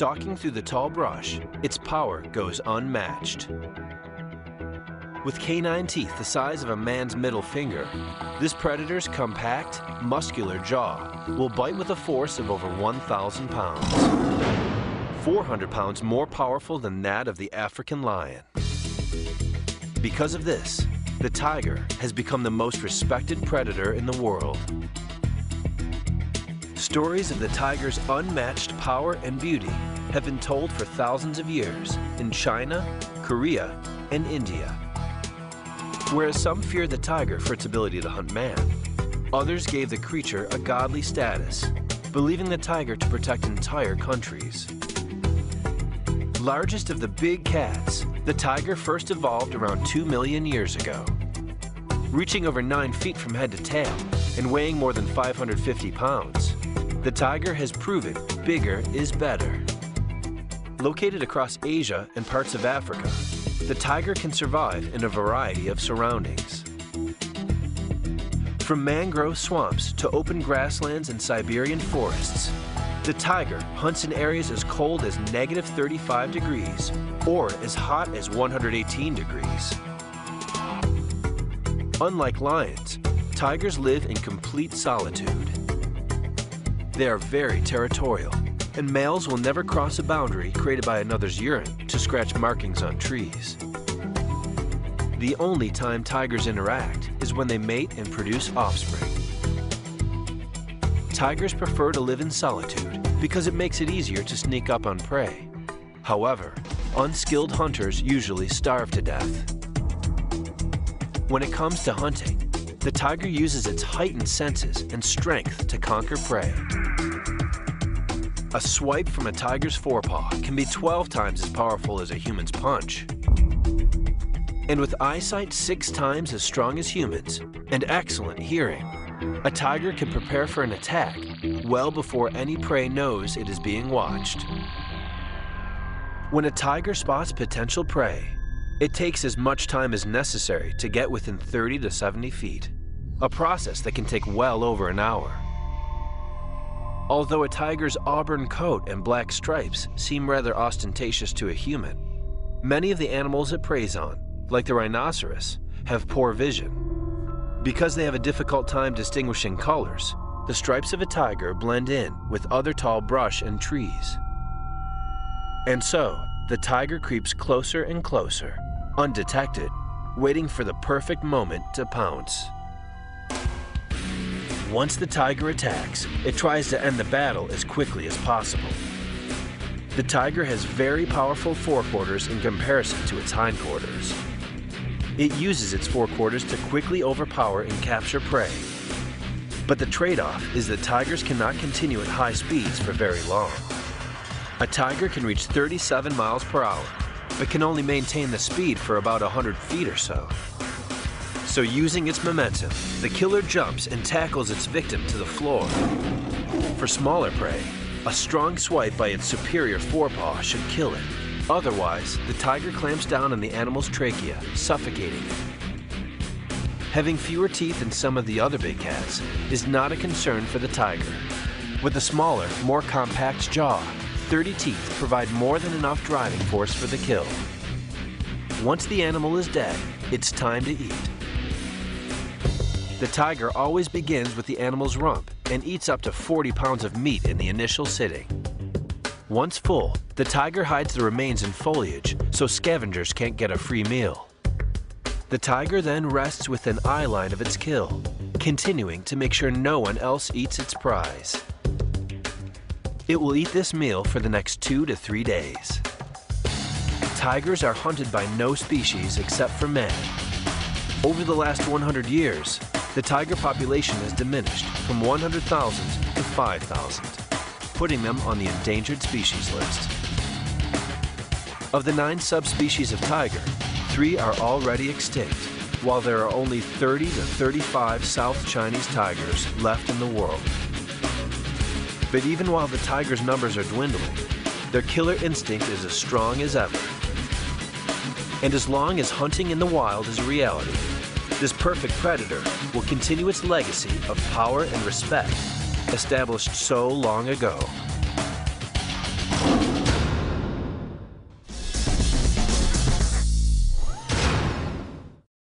Stalking through the tall brush, its power goes unmatched. With canine teeth the size of a man's middle finger, this predator's compact, muscular jaw will bite with a force of over 1,000 pounds. 400 pounds more powerful than that of the African lion. Because of this, the tiger has become the most respected predator in the world. Stories of the tiger's unmatched power and beauty have been told for thousands of years in China, Korea, and India. Whereas some fear the tiger for its ability to hunt man, others gave the creature a godly status, believing the tiger to protect entire countries. Largest of the big cats, the tiger first evolved around 2 million years ago. Reaching over 9 feet from head to tail and weighing more than 550 pounds, the tiger has proven bigger is better. Located across Asia and parts of Africa, the tiger can survive in a variety of surroundings. From mangrove swamps to open grasslands and Siberian forests, the tiger hunts in areas as cold as negative 35 degrees or as hot as 118 degrees. Unlike lions, tigers live in complete solitude. They are very territorial, and males will never cross a boundary created by another's urine to scratch markings on trees. The only time tigers interact is when they mate and produce offspring. Tigers prefer to live in solitude because it makes it easier to sneak up on prey. However, unskilled hunters usually starve to death. When it comes to hunting, the tiger uses its heightened senses and strength to conquer prey. A swipe from a tiger's forepaw can be 12 times as powerful as a human's punch. And with eyesight six times as strong as humans and excellent hearing, a tiger can prepare for an attack well before any prey knows it is being watched. When a tiger spots potential prey, it takes as much time as necessary to get within 30 to 70 feet, a process that can take well over an hour. Although a tiger's auburn coat and black stripes seem rather ostentatious to a human, many of the animals it preys on, like the rhinoceros, have poor vision. Because they have a difficult time distinguishing colors, the stripes of a tiger blend in with other tall brush and trees. And so, the tiger creeps closer and closer, undetected, waiting for the perfect moment to pounce. Once the tiger attacks, it tries to end the battle as quickly as possible. The tiger has very powerful forequarters in comparison to its hindquarters. It uses its forequarters to quickly overpower and capture prey. But the trade-off is that tigers cannot continue at high speeds for very long. A tiger can reach 37 miles per hour, but can only maintain the speed for about 100 feet or so. So using its momentum, the killer jumps and tackles its victim to the floor. For smaller prey, a strong swipe by its superior forepaw should kill it. Otherwise, the tiger clamps down on the animal's trachea, suffocating it. Having fewer teeth than some of the other big cats is not a concern for the tiger. With a smaller, more compact jaw, 30 teeth provide more than enough driving force for the kill. Once the animal is dead, it's time to eat. The tiger always begins with the animal's rump and eats up to 40 pounds of meat in the initial sitting. Once full, the tiger hides the remains in foliage so scavengers can't get a free meal. The tiger then rests within eye line of its kill, continuing to make sure no one else eats its prize. It will eat this meal for the next two to three days. Tigers are hunted by no species except for man. Over the last 100 years, the tiger population has diminished from 100,000 to 5,000 putting them on the endangered species list. Of the nine subspecies of tiger, three are already extinct, while there are only 30 to 35 South Chinese tigers left in the world. But even while the tiger's numbers are dwindling, their killer instinct is as strong as ever. And as long as hunting in the wild is a reality, this perfect predator will continue its legacy of power and respect established so long ago.